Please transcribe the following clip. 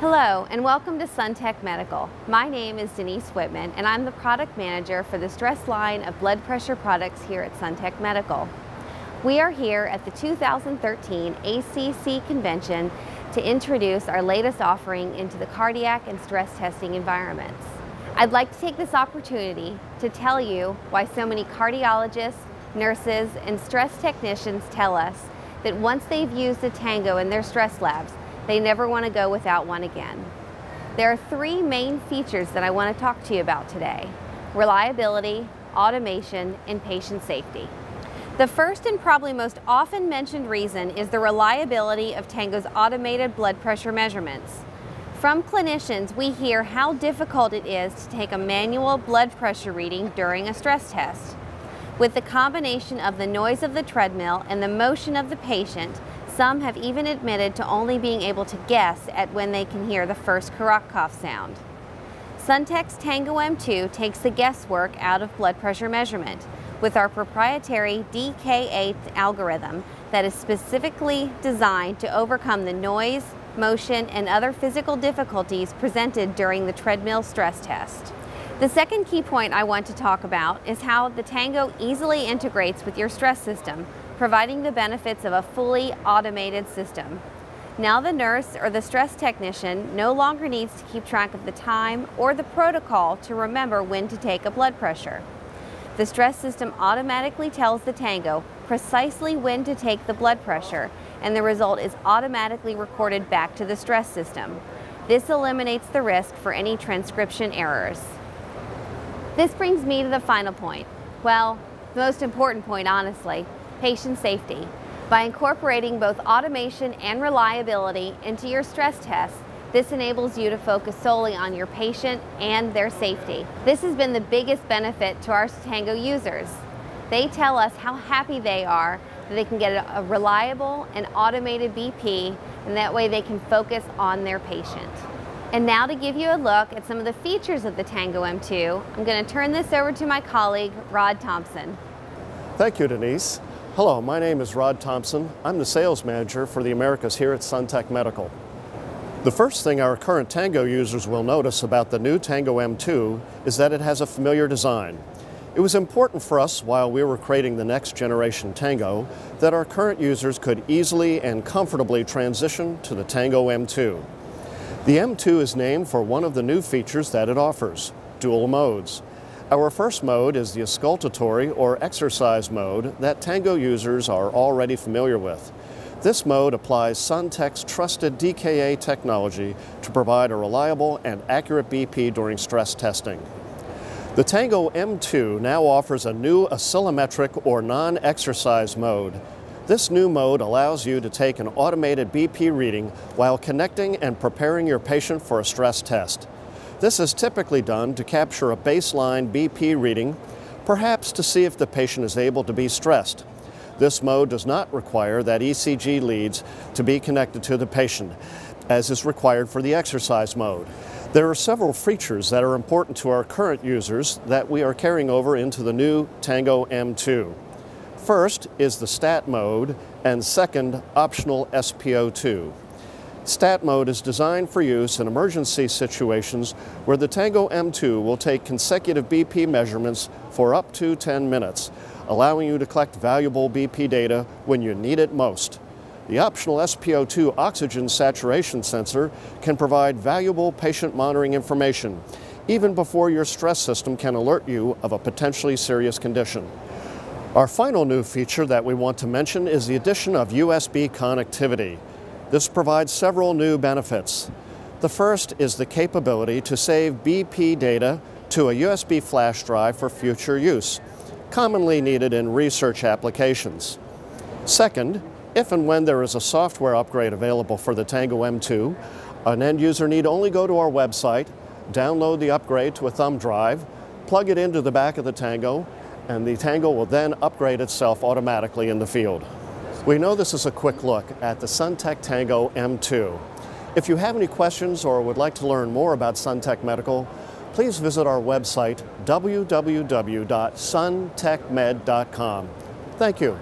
Hello and welcome to SunTech Medical. My name is Denise Whitman and I'm the product manager for the stress line of blood pressure products here at SunTech Medical. We are here at the 2013 ACC convention to introduce our latest offering into the cardiac and stress testing environments. I'd like to take this opportunity to tell you why so many cardiologists, nurses, and stress technicians tell us that once they've used a Tango in their stress labs, they never want to go without one again. There are three main features that I want to talk to you about today. Reliability, automation, and patient safety. The first and probably most often mentioned reason is the reliability of Tango's automated blood pressure measurements. From clinicians, we hear how difficult it is to take a manual blood pressure reading during a stress test. With the combination of the noise of the treadmill and the motion of the patient, some have even admitted to only being able to guess at when they can hear the first Korotkoff sound. SunTech's Tango M2 takes the guesswork out of blood pressure measurement with our proprietary DKA algorithm that is specifically designed to overcome the noise, motion, and other physical difficulties presented during the treadmill stress test. The second key point I want to talk about is how the Tango easily integrates with your stress system, providing the benefits of a fully automated system. Now the nurse or the stress technician no longer needs to keep track of the time or the protocol to remember when to take a blood pressure. The stress system automatically tells the Tango precisely when to take the blood pressure and the result is automatically recorded back to the stress system. This eliminates the risk for any transcription errors. This brings me to the final point. Well, the most important point, honestly, patient safety. By incorporating both automation and reliability into your stress tests, this enables you to focus solely on your patient and their safety. This has been the biggest benefit to our Tango users. They tell us how happy they are that they can get a reliable and automated BP and that way they can focus on their patient. And now to give you a look at some of the features of the Tango M2, I'm going to turn this over to my colleague, Rod Thompson. Thank you, Denise. Hello, my name is Rod Thompson. I'm the sales manager for the Americas here at SunTech Medical. The first thing our current Tango users will notice about the new Tango M2 is that it has a familiar design. It was important for us while we were creating the next generation Tango that our current users could easily and comfortably transition to the Tango M2. The M2 is named for one of the new features that it offers, dual modes. Our first mode is the auscultatory or exercise mode that Tango users are already familiar with. This mode applies SunTech's trusted DKA technology to provide a reliable and accurate BP during stress testing. The Tango M2 now offers a new oscillometric or non-exercise mode this new mode allows you to take an automated BP reading while connecting and preparing your patient for a stress test. This is typically done to capture a baseline BP reading, perhaps to see if the patient is able to be stressed. This mode does not require that ECG leads to be connected to the patient, as is required for the exercise mode. There are several features that are important to our current users that we are carrying over into the new Tango M2. First is the stat mode, and second, optional SpO2. Stat mode is designed for use in emergency situations where the Tango M2 will take consecutive BP measurements for up to 10 minutes, allowing you to collect valuable BP data when you need it most. The optional SpO2 oxygen saturation sensor can provide valuable patient monitoring information, even before your stress system can alert you of a potentially serious condition. Our final new feature that we want to mention is the addition of USB connectivity. This provides several new benefits. The first is the capability to save BP data to a USB flash drive for future use, commonly needed in research applications. Second, if and when there is a software upgrade available for the Tango M2, an end user need only go to our website, download the upgrade to a thumb drive, plug it into the back of the Tango, and the Tango will then upgrade itself automatically in the field. We know this is a quick look at the SunTech Tango M2. If you have any questions or would like to learn more about SunTech Medical, please visit our website www.suntechmed.com. Thank you.